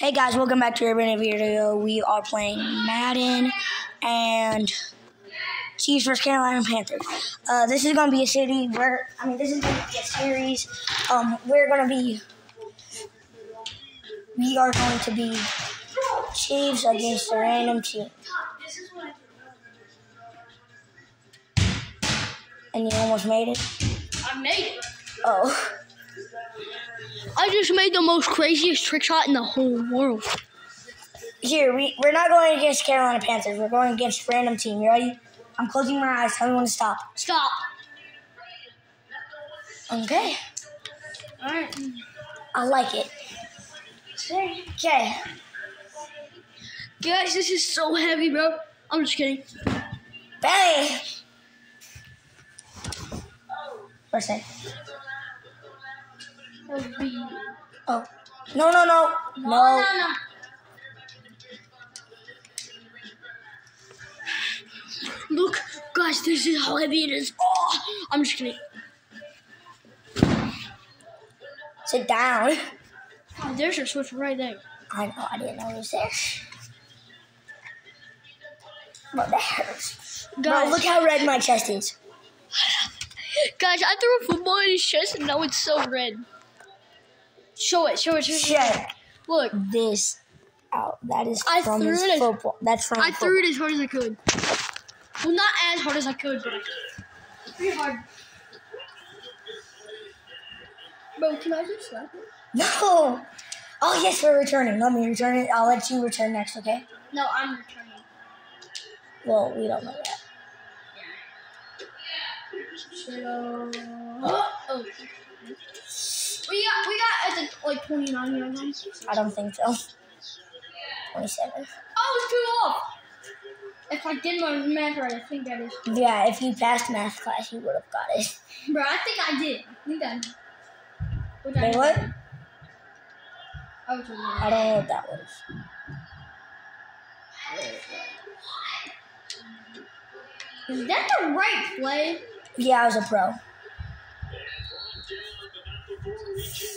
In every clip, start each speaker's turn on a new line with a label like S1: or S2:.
S1: Hey guys, welcome back to new video. We are playing Madden and Chiefs vs Carolina Panthers. Uh, this is going to be a city where I mean this is going to be a series. Um, we're going to be we are going to be Chiefs against a random team. And you almost made it.
S2: I made it.
S1: Oh,
S2: I just made the most craziest trick shot in the whole world.
S1: here we we're not going against Carolina Panthers. We're going against random team. You ready? I'm closing my eyes. Tell me when to stop.
S2: Stop.
S1: Okay.
S2: Alright.
S1: I like it. Okay.
S2: Guys, this is so heavy, bro. I'm just kidding.
S1: Bang! What's that? Oh. No, no, no. No.
S2: Look, guys, this is how heavy it is. Oh, I'm just kidding.
S1: Sit down.
S2: Oh, there's your switch right there.
S1: I know, I didn't know it was there. But that hurts. Bro,
S2: Guys,
S1: look how red my chest is.
S2: guys, I threw a football in his chest and now it's so red. Show it, show it, show it.
S1: Check
S2: Look,
S1: this out. That is
S2: I
S1: from
S2: threw
S1: his
S2: it as-
S1: football. That's from
S2: I
S1: football.
S2: threw it as hard as I could. Well, not as hard as I could, but pretty hard. Bro, can I just slap it?
S1: No. Oh, yes, we're returning. Let me return it. I'll let you return next, okay?
S2: No, I'm returning.
S1: Well, we don't know that. Yeah.
S2: So, oh. We got, we got at the, like 29 yard line.
S1: I don't think so. 27.
S2: Oh, it's two off. If I did my math right, I think that is.
S1: Yeah, if you passed math class, you would have got it.
S2: Bro, I think I did. I think I. Which I
S1: Wait, what?
S2: I was.
S1: I don't know what that was.
S2: Is that the right play?
S1: Yeah, I was a pro.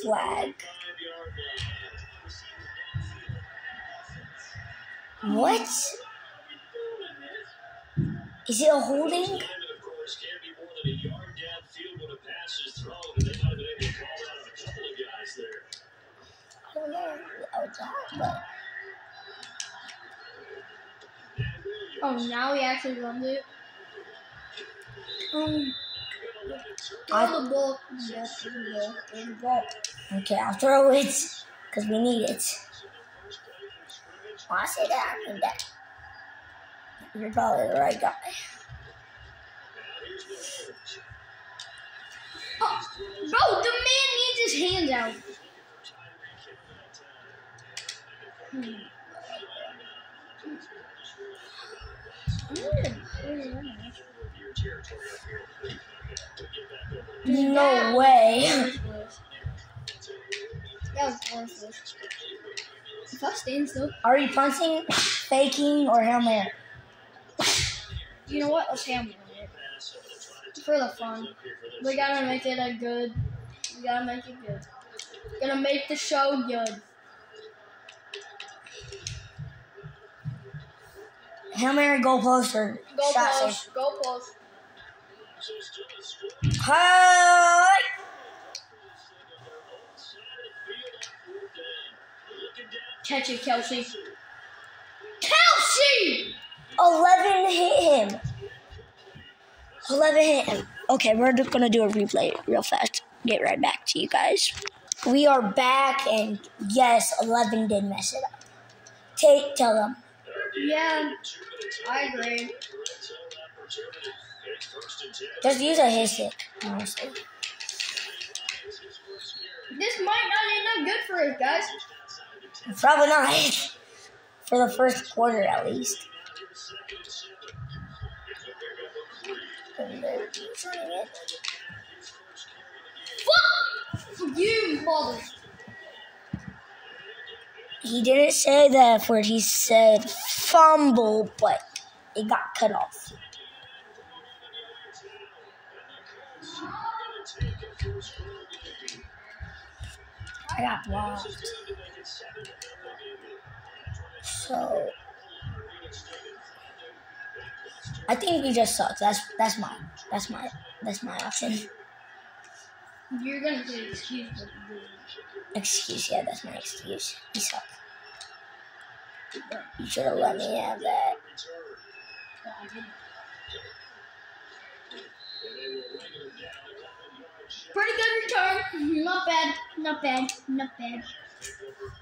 S1: Flag. What? Is it a holding? I don't know. Oh, but
S2: Oh, now we actually runs it. Um,
S1: I-
S2: throw the ball.
S1: okay, I'll throw it because we need it. I say that, I mean that. You're probably the right guy.
S2: Oh, bro, the man needs his hands out. Hmm.
S1: No way.
S2: That was worthless. If I stand still,
S1: Are you punching, faking, or Hail Mary?
S2: you know what? Let's hammer it. For the fun. We gotta make it a good. We gotta make it good. Gonna make the show good.
S1: Hail Mary, goal post, or
S2: Go
S1: shot
S2: post. Go post.
S1: save?
S2: Catch it, Kelce. Kelce!
S1: 11 hit him. 11 hit him. Okay, we're just gonna do a replay real fast. Get right back to you guys. We are back, and yes, 11 did mess it up. Take, tell them.
S2: Yeah, I agree.
S1: Just use a hit stick, honestly.
S2: This might not end up good for us, guys.
S1: Probably not. For the first quarter, at least. And they're trying it.
S2: Fuck you, mother.
S1: He didn't say that F word. He said fumble, but it got cut off. I got blocked. So I think we just suck. That's that's my that's my that's my option.
S2: You're gonna say excuse but you
S1: Excuse, yeah, that's my excuse. We suck. You should have let me have that.
S2: Pretty good return. Not bad. Not bad. Not bad.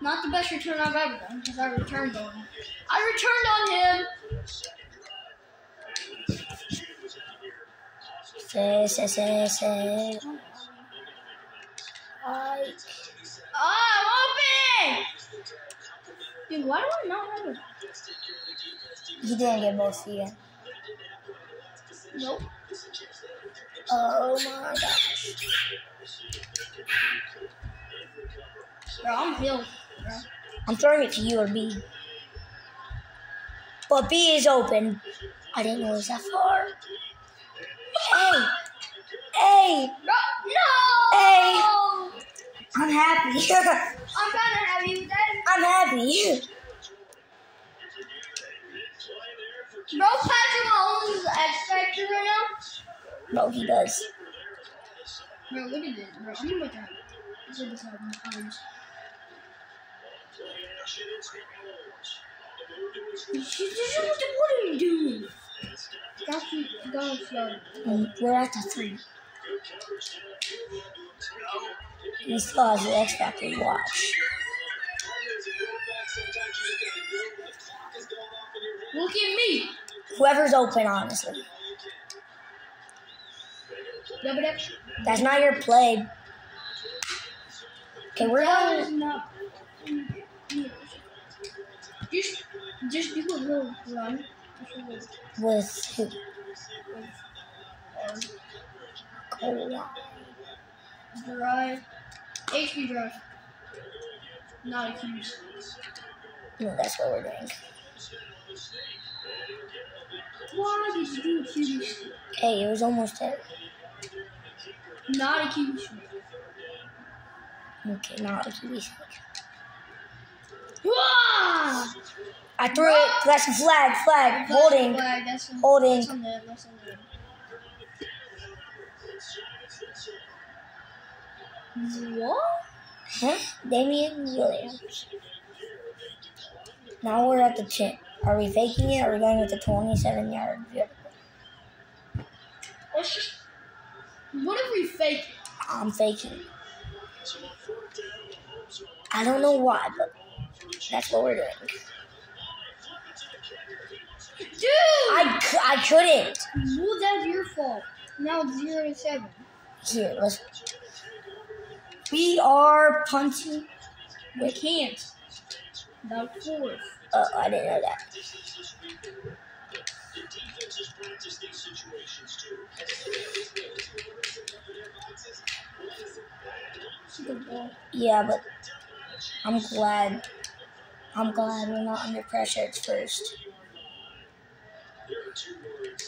S2: Not the best return I've ever done because I returned on him. I returned on him.
S1: Say, say, say, say. I,
S2: Ah, I'm open! Dude, why do I not have a...
S1: he didn't get both feet in.
S2: Nope.
S1: Oh my gosh.
S2: Bro, I'm healed, bro.
S1: I'm throwing it to you or B. But B is open. I didn't know it was that far. Hey! Hey!
S2: Bro, no!
S1: Hey. I'm happy.
S2: I'm kind of happy with that.
S1: I'm happy.
S2: Bro, Patrick Mahomes is X Factor right now.
S1: No, he does.
S2: Bro, look at this, bro. I'm gonna look at it. Look at this out my cards. What are you doing? Got you started.
S1: Mm, We're at the three. He still has the X Factor. Watch.
S2: Look at me.
S1: Whoever's open, honestly. That's not your play. Okay, we're going.
S2: is not. Just, do a little run. Just a little.
S1: with who?
S2: Um, drive. HP drive. Not a accused.
S1: No, that's what we're doing.
S2: Why did you do accused?
S1: Hey, it was almost there.
S2: Not a accused.
S1: Okay, now it's easy. I threw it. That's a flag. Flag. Holding.
S2: Flag, that's on-
S1: Holding.
S2: That's on the, that's on the. What?
S1: Huh? Damien Williams. Now we're at the chin. Are we faking it or are we going with the 27 yard? field?
S2: Let's just. What if we fake it?
S1: I'm faking. I don't know why, but that's what we're doing.
S2: Dude!
S1: I, c- I couldn't.
S2: well, that's your fault. Now it's zero to seven.
S1: Here, let's. We are punting.
S2: We can't. About fourth.
S1: Oh, I didn't know that. Yeah, but I'm glad. I'm glad we're not under pressure at first.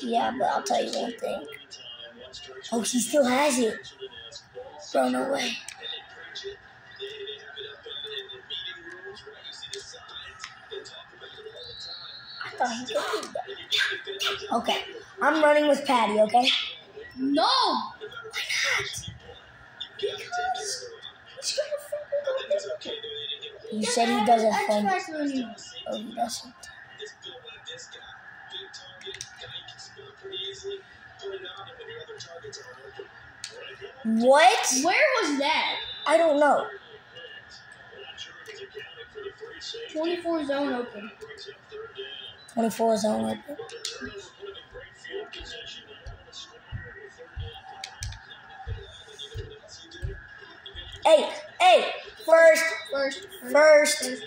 S1: Yeah, but I'll tell you one thing. Oh, he still has it. Bro, no way. I thought he could do that. Okay, I'm running with Patty, okay?
S2: No!
S1: Why not?
S2: He's gonna fucking go.
S1: You said he doesn't think. Oh, he doesn't. What?
S2: Where was that?
S1: I don't know.
S2: 24 zone open.
S1: 24 zone open. Hey, hey, first,
S2: First.
S1: first,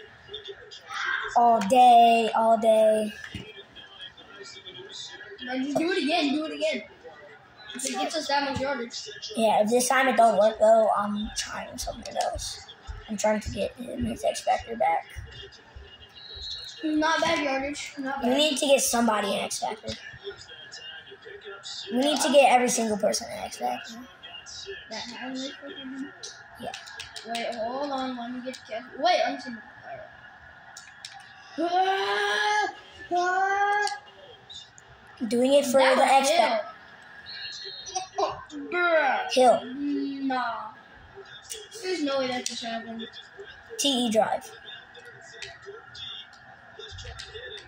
S1: all day, all day.
S2: Just do it again. Do it again. If it gets us that much yardage.
S1: Yeah, if this time it don't work though, I'm trying something else. I'm trying to get him his X Factor back.
S2: Not bad yardage. Not
S1: We need to get somebody an X Factor. We need to get every single person an X Factor.
S2: That has it for him.
S1: Yeah.
S2: Wait, hold on. Let me get catch. Wait, let me see. Alright. Ah, ah.
S1: Doing it for
S2: That
S1: the
S2: was
S1: X
S2: Hill.
S1: Factor.
S2: Oh.
S1: Hill.
S2: Nah. There's no way that just happened.
S1: TE drive.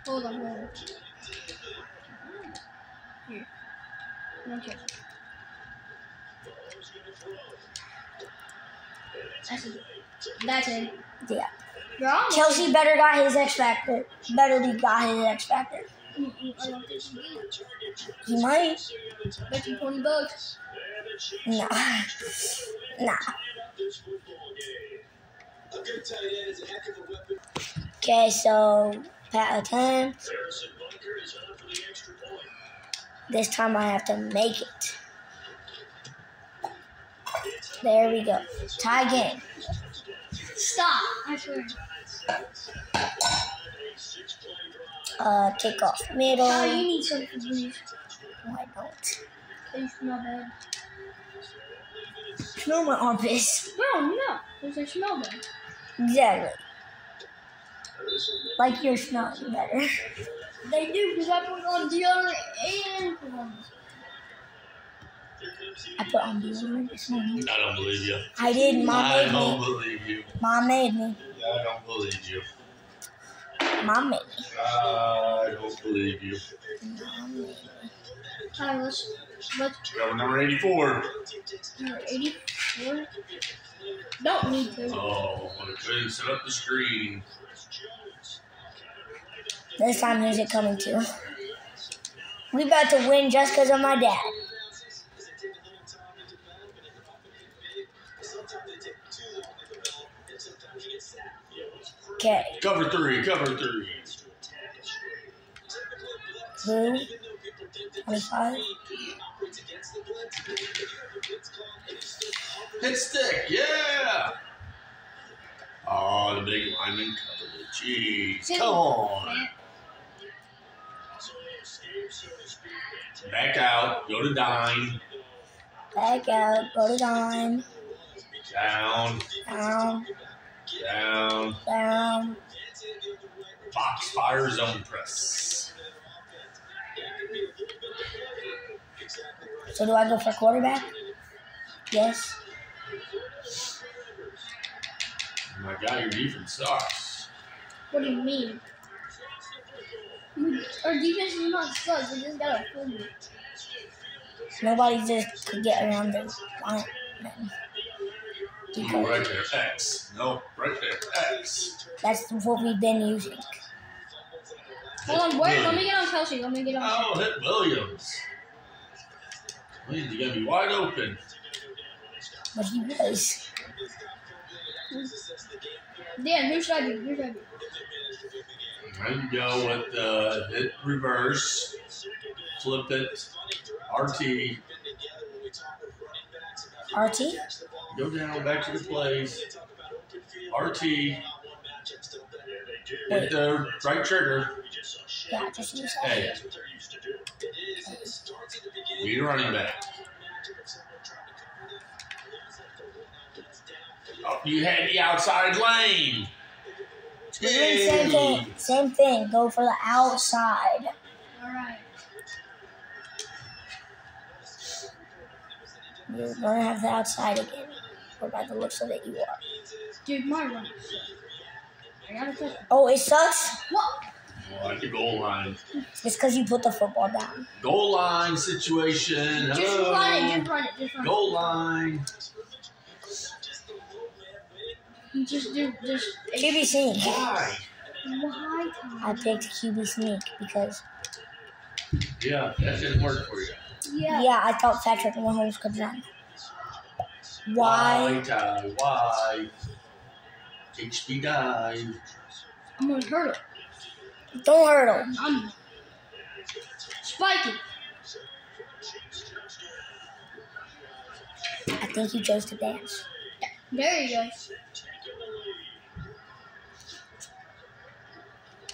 S2: Hold on, hold on. Here. Okay. That's it. That's it.
S1: Yeah. Kelce better got his X Factor. Better be got his X Factor. He might.
S2: Bet you 20 bucks.
S1: Nah. Nah. Okay, so pat a 10. This time I have to make it. There we go. Tie game.
S2: Stop. I swear.
S1: Uh, kick off middle.
S2: Oh, you need something, please.
S1: I don't.
S2: Please, smell bad.
S1: Smell my armpits.
S2: No, no. There's a smell bad.
S1: Exactly. Like you're smelling better.
S2: They do because I put on deodorant and cologne.
S1: I put on deodorant this morning.
S3: I don't believe you.
S1: I did. Mom
S3: I
S1: made
S3: don't
S1: me.
S3: believe you.
S1: Mom made me.
S3: I don't believe you.
S1: Mom made me.
S3: I don't believe you.
S1: Mom made me.
S2: Alright, let's let's
S3: Cover number 84.
S2: number 84. Don't need to.
S3: Oh, I couldn't set up the screen.
S1: This time who's it coming to? We about to win just because of my dad. Okay,
S3: Cover three, cover three.
S1: who? 25?
S3: Hit stick, yeah! Oh, the big lineman covered it. Jeez, come on. Back out, go to dime,
S1: Back out, go to dime,
S3: down,
S1: down,
S3: down.
S1: down.
S3: Fox fire zone press.
S1: So do I go for quarterback? Yes.
S3: My God, your defense sucks.
S2: What do you mean? Our defense is not suck. We just gotta fool you.
S1: Nobody just could get around the line.
S3: Oh, right there, X. No, right there, X.
S1: That's what we've been using.
S2: Hold on, wait. Let me get on Kelce. Let me get on.
S3: Oh, hit Williams. Williams, you gotta be wide open.
S1: But he was.
S2: Dan, who should I be? Who should I be?
S3: There you go with the hit reverse, flip it, RT,
S1: RT?
S3: Go down, back to the plays, RT, hit the right trigger.
S1: Yeah, just use that.
S3: Hey, be running back. Oh, you had the outside lane.
S1: We're same thing. Same thing. Go for the outside.
S2: All right.
S1: You're gonna have the outside again. Or by the looks of it, you are.
S2: Dude, my run. sucks. I gotta.
S1: Oh, it sucks.
S2: What?
S3: Oh, at the goal line.
S1: It's because you put the football down.
S3: Goal line situation.
S2: Just
S3: Hello.
S2: run it. Just run it. Just run it.
S3: Goal line.
S2: Just do. Just.
S1: QB sneak.
S3: Why?
S2: Why?
S1: I picked QB sneak because
S3: Yeah, that didn't work for you.
S2: Yeah.
S1: yeah, I thought Patrick Mahomes could run. Why?
S3: Ty? Why? HB dive.
S2: I'm gonna hurt him.
S1: Don't hurt him.
S2: I'm. Spike it.
S1: I think you chose to dance.
S2: There you go.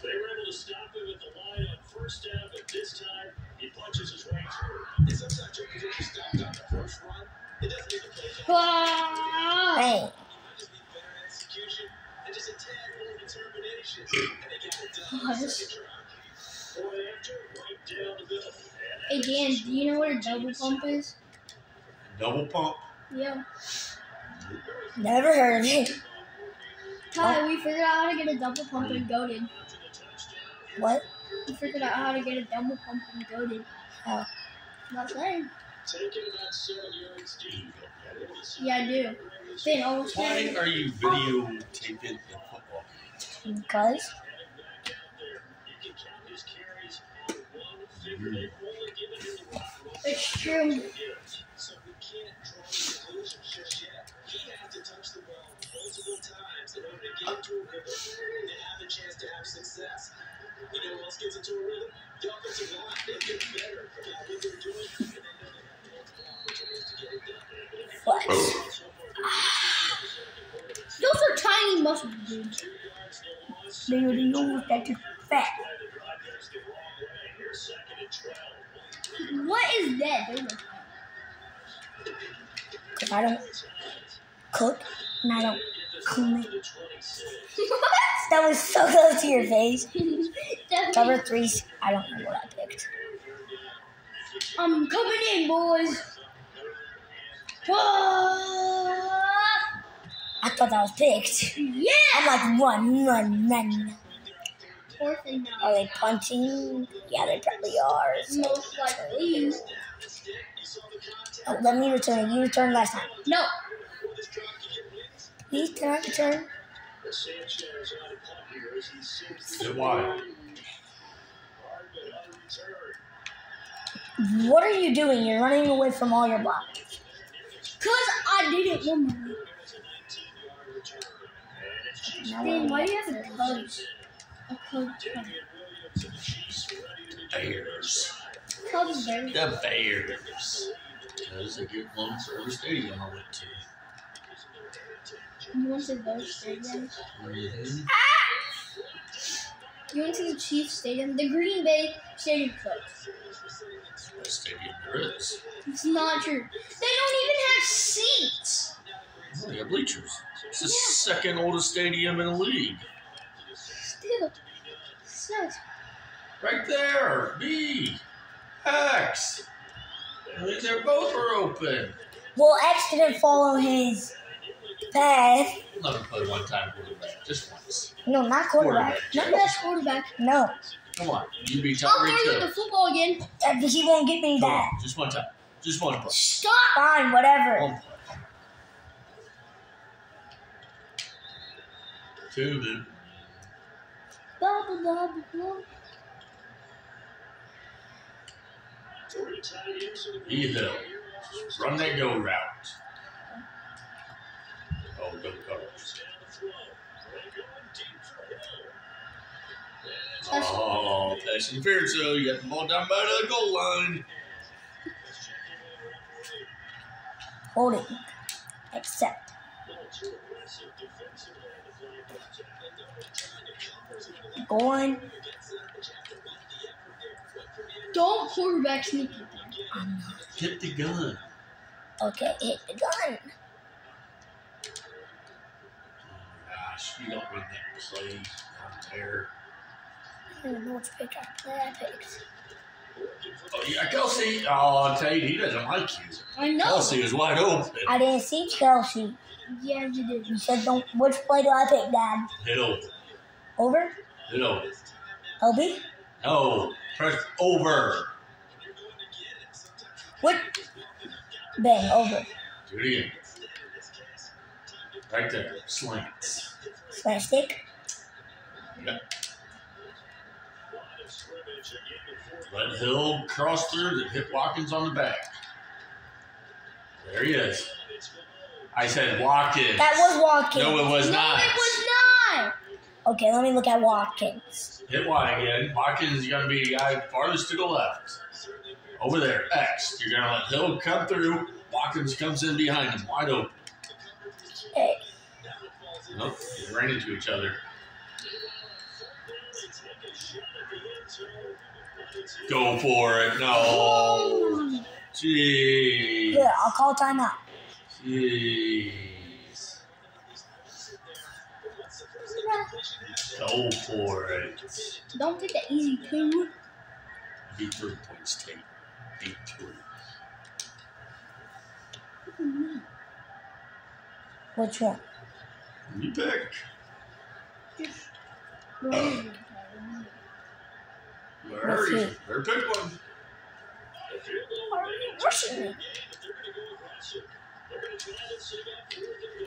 S4: They were able to stop him at the line on first down, but this time he punches his way through. And sometimes you can get stopped on the first run. It doesn't
S2: Ah!
S1: Bang.
S4: just need better execution. And just a tad more determination. And they got it done.
S2: Gosh.
S4: Boy, after right down the middle.
S2: Hey Dan, do you know what a double pump is?
S3: Double pump.
S2: Yeah.
S1: Never heard of it.
S2: Ty, we figured out how to get a double pump and goaded.
S1: What?
S2: We figured out how to get a double pump and goaded.
S1: Oh.
S2: Not saying.
S4: Taking about seven yards deep.
S2: Yeah, I do. Dan, almost
S3: Why
S2: had
S3: are you videotaping the football? Game?
S1: Because
S4: You can count his carries. One fifth of it only
S1: flex.
S2: Those are tiny muscle dudes.
S1: They were the yours that is fat.
S2: What is that?
S1: Because I don't cook and I don't clean. That was so close to your face. Cover three. I don't know what I picked.
S2: I'm coming in, boys. Whoa!
S1: I thought that was picked.
S2: Yeah.
S1: I'm like, run, run, run. Are they punting? Yeah, they probably are. So-
S2: Most likely.
S1: Oh, let me return. You returned last time.
S2: No.
S1: Please, can I return?
S4: Sanchez on a punt here as he sends
S3: Sit wide.
S4: Hardman on return.
S1: What are you doing? You're running away from all your blocks.
S2: Cause I didn't want to. Dan, why do you have a coach? A coach.
S3: Bears.
S2: Cubs bear.
S3: The Bears. Because they get one for every stadium I went to.
S2: You went to those stadiums?
S3: Mhm.
S2: You went to the Chiefs Stadium, the Green Bay Stadium Clubs.
S3: What stadium there is.
S2: It's not true. They don't even have seats.
S3: Oh, they have bleachers. It's the second oldest stadium in the league.
S2: Still. Sucks.
S3: Right there. B. X. I think they're both are open.
S1: Well, X didn't follow his path.
S3: Let him play one time quarterback. Just once.
S1: No, not quarterback.
S2: Not best quarterback.
S1: No,
S3: Come on. You be
S2: I'll
S3: Tom
S2: throw you the football again.
S1: Uh, he won't get me
S3: Come
S1: that.
S3: on. Just one time. Just one play.
S2: Stop.
S1: Fine, whatever.
S3: One play. Two, dude.
S2: Blah, blah, blah, blah, blah.
S4: Three tight ends the
S3: E Hill. Run that go route. Oh, don't cover. Oh, pass interference, so you got the ball down by the goal line.
S1: Holding. Accept. Going.
S2: Don't quarterback sneak it.
S1: I'm not.
S3: Hit the gun.
S1: Okay, hit the gun.
S3: Oh, gosh, you don't run that play on there.
S1: I don't know which I picked.
S3: Oh, yeah, Kelce. Oh, I'll tell you, he doesn't like you.
S2: I know.
S3: Kelce is wide open.
S1: I didn't see Kelce.
S2: Yeah, you did.
S1: You said don't. Which play do I pick, Dad?
S3: Hit over.
S1: Over?
S3: Hit over.
S1: LB?
S3: No. Press over.
S1: What? Bang, over.
S3: Do it again. Right there. Slants.
S1: Slant stick.
S3: Yeah. Let Hill cross through that hit Watkins on the back. There he is. I said Watkins.
S1: That was Watkins.
S3: No, it was
S2: no,
S3: not.
S2: it was not.
S1: Okay, let me look at Watkins.
S3: Hit Y again. Watkins is going to be the guy farthest to the left. Over there, X. You're going to let Hill come through. Watkins comes in behind him, wide open.
S1: Hey,
S3: Nope, they ran into each other. Go for it. No. Jeez.
S1: good. I'll call timeout.
S3: Jeez. Go for it.
S2: Don't take the easy two.
S3: Beat three points, Tate. Beat three.
S1: Which one?
S3: You pick.
S2: Just
S3: Larry. Better pick one.
S1: Rushing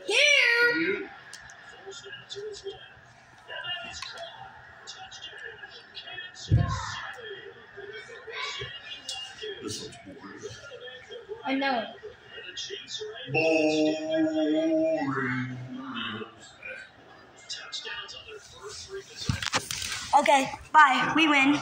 S2: here.
S3: This one's boring.
S2: I know.
S3: Boring.
S1: Okay, bye. We win.